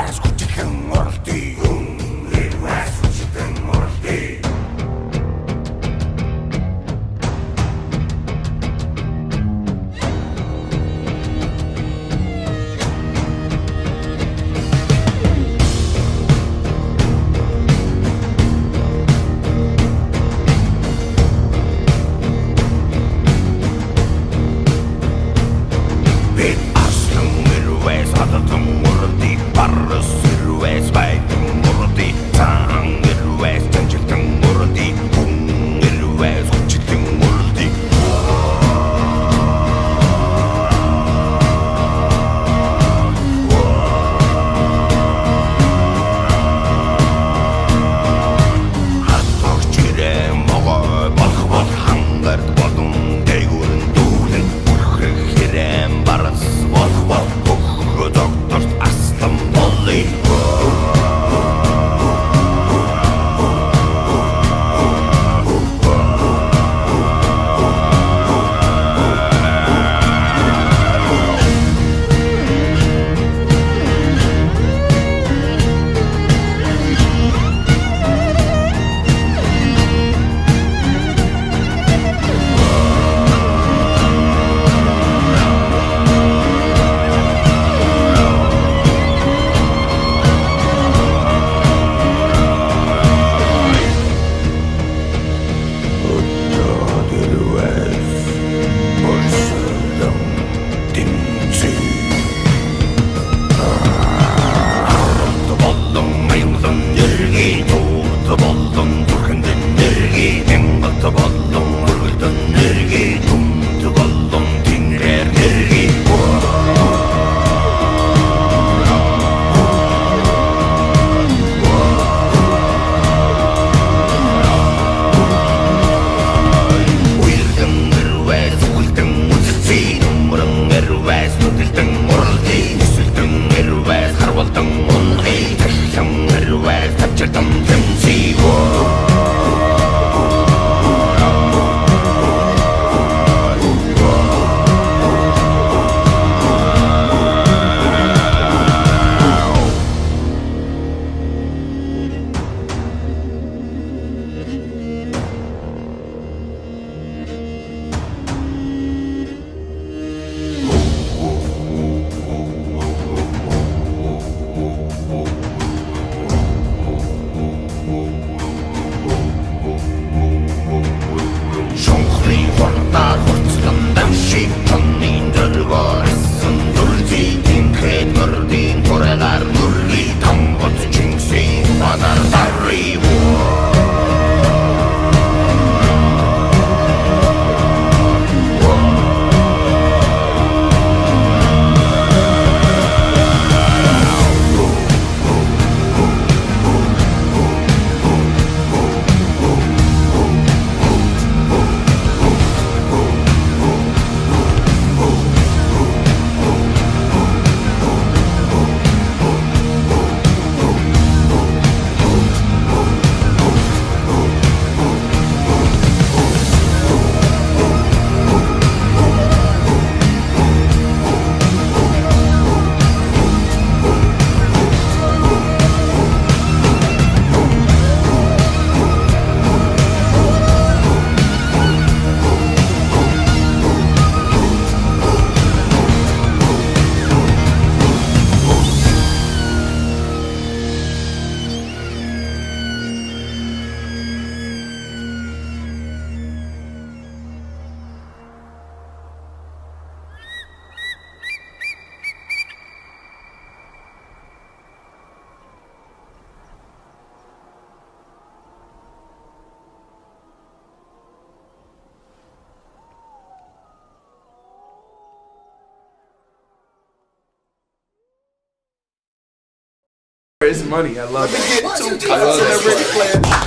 last Аймлан нэргий туута болдон бүрхэндэн нэргий мянгат болдон бүргэлдэн нэргий түмт болдон тэнгэр нэргий Уйрдэн нэрвэс үлдэн үзэлцээ нүмрэн нэрвэс нүдэлдэн money. I love it.